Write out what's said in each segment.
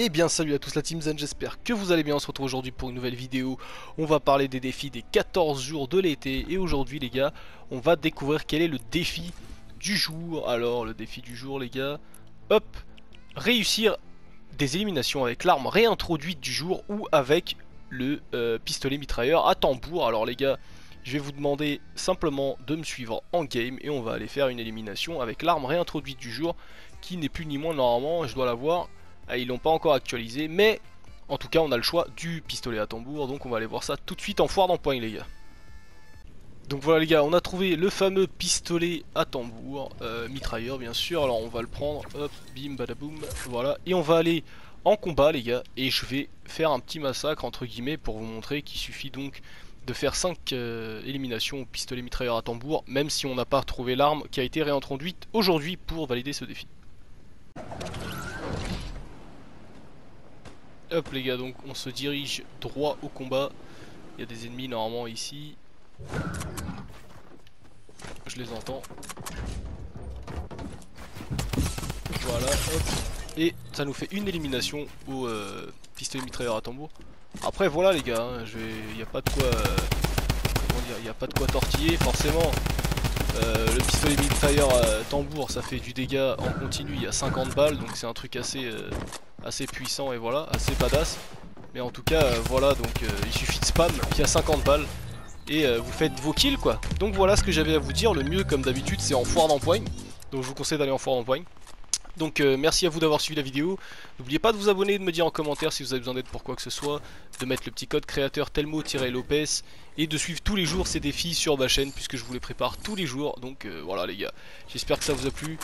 Et eh bien salut à tous la Team Zen, j'espère que vous allez bien, on se retrouve aujourd'hui pour une nouvelle vidéo. On va parler des défis des 14 jours de l'été. Et aujourd'hui les gars, on va découvrir quel est le défi du jour. Alors le défi du jour les gars, hop Réussir des éliminations avec l'arme réintroduite du jour ou avec le euh, pistolet mitrailleur à tambour. Alors les gars, je vais vous demander simplement de me suivre en game et on va aller faire une élimination avec l'arme réintroduite du jour qui n'est plus ni moins normalement, je dois l'avoir ils l'ont pas encore actualisé, mais en tout cas on a le choix du pistolet à tambour, donc on va aller voir ça tout de suite en foire d'empoigne les gars. Donc voilà les gars, on a trouvé le fameux pistolet à tambour, euh, mitrailleur bien sûr, alors on va le prendre, hop, bim, badaboum, voilà, et on va aller en combat les gars, et je vais faire un petit massacre entre guillemets pour vous montrer qu'il suffit donc de faire 5 euh, éliminations au pistolet mitrailleur à tambour, même si on n'a pas trouvé l'arme qui a été réintroduite aujourd'hui pour valider ce défi. Hop les gars, donc on se dirige droit au combat. Il y a des ennemis normalement ici. Je les entends. Voilà, hop. Et ça nous fait une élimination au euh, pistolet mitrailleur à tambour. Après voilà les gars, hein, il n'y a pas de quoi... Euh, il a pas de quoi tortiller forcément. Euh, le pistolet mitrailleur à tambour ça fait du dégât en continu, il y a 50 balles donc c'est un truc assez assez puissant et voilà, assez badass. Mais en tout cas, euh, voilà, donc euh, il suffit de spam, y a 50 balles et euh, vous faites vos kills quoi. Donc voilà ce que j'avais à vous dire, le mieux comme d'habitude c'est en foire d'empoigne. Donc je vous conseille d'aller en foire d'empoigne. Donc merci à vous d'avoir suivi la vidéo. N'oubliez pas de vous abonner, de me dire en commentaire si vous avez besoin d'aide pour quoi que ce soit, de mettre le petit code créateur Telmo-Lopez et de suivre tous les jours ces défis sur ma chaîne puisque je vous les prépare tous les jours. Donc voilà les gars, j'espère que ça vous a plu.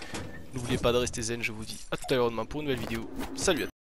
N'oubliez pas de rester zen, je vous dis à tout à l'heure demain pour une nouvelle vidéo. Salut à tous